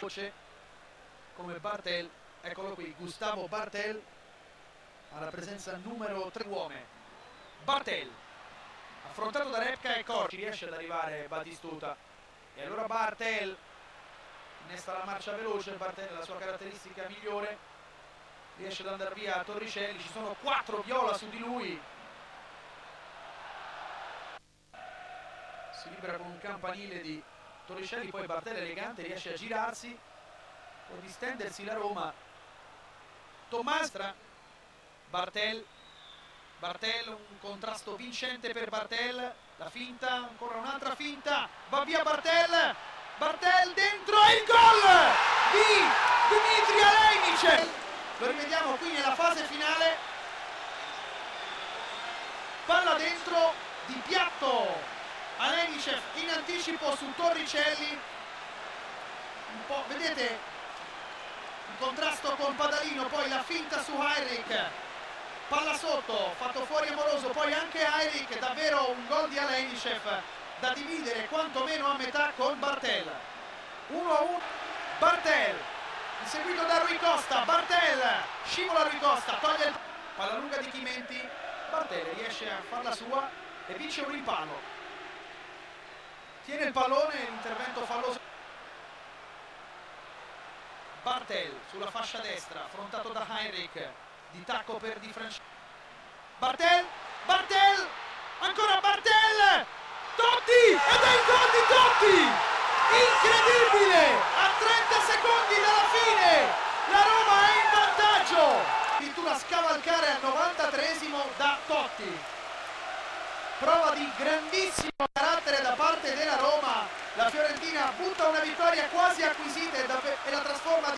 voce come Bartel eccolo qui Gustavo Bartel alla presenza numero 3 uome Bartel affrontato da Repka e Corci riesce ad arrivare Batistuta. E allora Bartel innesta la marcia veloce Bartel la sua caratteristica migliore riesce ad andare via a Torricelli ci sono quattro viola su di lui. Si libera con un campanile di Torricelli poi Bartel elegante riesce a girarsi può distendersi la Roma. Tomastra Bartel Bartel un contrasto vincente per Bartel la finta ancora un'altra finta va via Bartel Bartel dentro e il gol di Dimitri Alenic lo rivediamo qui nella fase finale. Palla dentro di piatto Alenicev in anticipo su Torricelli un po' vedete il contrasto con Padalino poi la finta su Heinrich palla sotto fatto fuori amoroso poi anche Heinrich davvero un gol di Alenicev da dividere quantomeno a metà con Bartel. 1 a 1 Bartel inseguito da Rui Costa Bartel scivola Rui Costa toglie il palla lunga di Chimenti. Bartel riesce a farla sua e vince un rimpallo tiene il pallone l'intervento falloso. Bartel sulla fascia destra affrontato da Heinrich. Di tacco per Di Francesco. Bartel Bartel ancora Bartel! Totti! Ed è il gol di Totti! Incredibile! A 30 secondi dalla fine la Roma è in vantaggio! Addirittura scavalcare al 93esimo prova di grandissimo carattere da parte della Roma. La Fiorentina butta una vittoria quasi acquisita e la trasforma